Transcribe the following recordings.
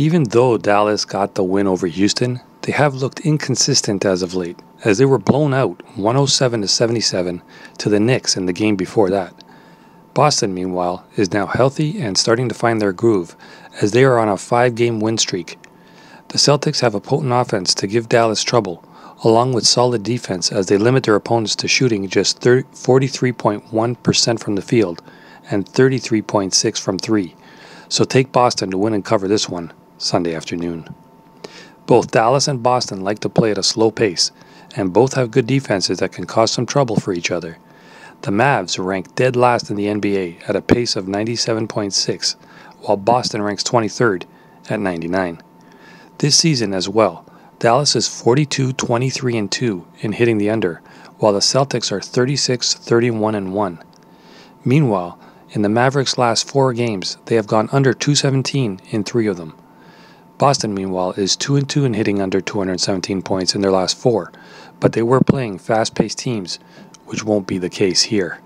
Even though Dallas got the win over Houston, they have looked inconsistent as of late, as they were blown out 107 to 77 to the Knicks in the game before that. Boston, meanwhile, is now healthy and starting to find their groove, as they are on a five game win streak. The Celtics have a potent offense to give Dallas trouble, along with solid defense as they limit their opponents to shooting just 43.1% from the field and 33.6 from 3. So take Boston to win and cover this one Sunday afternoon. Both Dallas and Boston like to play at a slow pace, and both have good defenses that can cause some trouble for each other. The Mavs rank dead last in the NBA at a pace of 97.6, while Boston ranks 23rd at 99. This season as well, Dallas is 42 23 and 2 in hitting the under, while the Celtics are 36 31 and 1. Meanwhile, in the Mavericks' last four games, they have gone under 217 in three of them. Boston, meanwhile, is 2 and 2 in hitting under 217 points in their last four, but they were playing fast paced teams, which won't be the case here.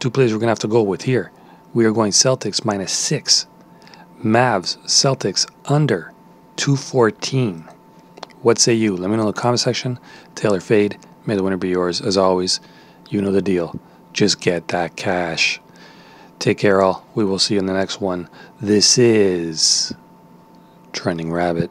Two plays we're going to have to go with here. We are going Celtics minus 6. Mavs, Celtics under 214. What say you? Let me know in the comment section. Tail or fade, may the winner be yours. As always, you know the deal. Just get that cash. Take care, all. We will see you in the next one. This is trending rabbit.